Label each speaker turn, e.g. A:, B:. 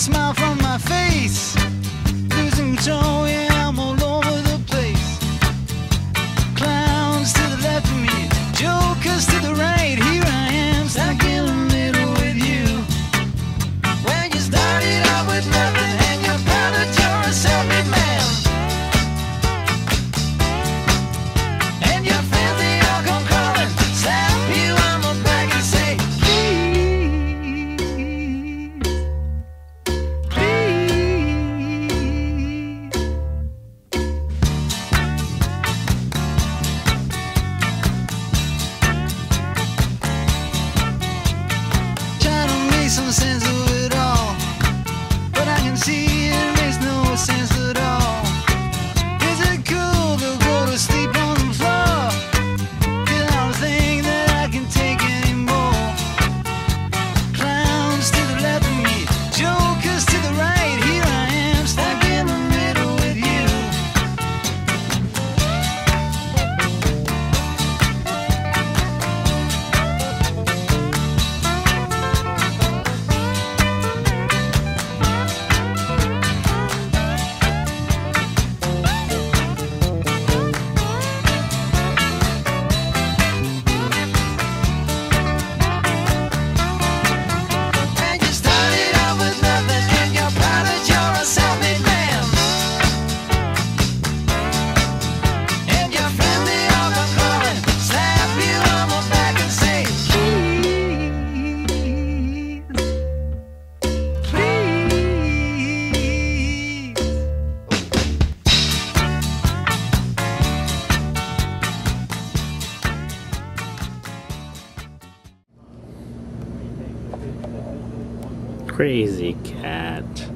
A: smile from my face, losing joy. Some sense.
B: Crazy cat.